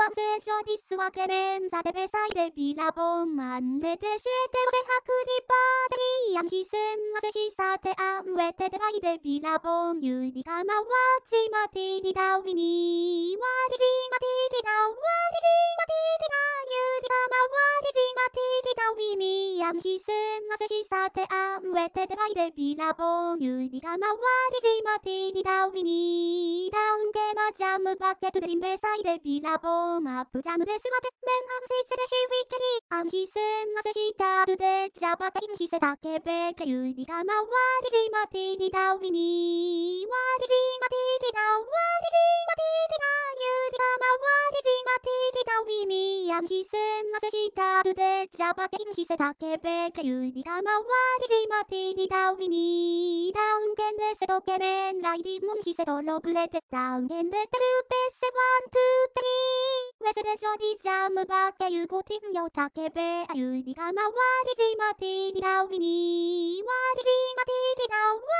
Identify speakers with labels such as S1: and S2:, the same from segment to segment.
S1: ワンセジョディスワケメンザデベサイデビラボンマンデテシェテロデハクディバーデリアンヒセンマセヒサテアンウェテデバイデビラボンユリカマワチマティリダウィミワディジマティリンヒセンマセヒサテアンウェテデバイデビラボンユリカマワディジマティリダウィミダウンケマジャムバケットデリンベサイデビラボンアップジャムデスマテメンハムシツレヒウィケリアンヒセンマセヒタドデジャバテインヒセタケベケユリカマワディジマティリダウィミワディジマティリダウワデンヒセンマセヒタドデジャバテインヒセタケベケユリカマワディジマティリダウィミダウンケンデセトケメンライディモンヒセトロブレテダウンケンデテルペセワンツーテリーウェスレジョディジャムバケユゴティンヨタケベユリカマワディジマティリダウィミワディジマティリダワ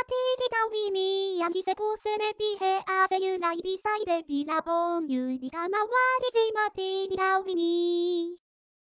S1: メンブアンジでインドデビラボンユリネベケハジミハライリケライレヒアンキセコスネ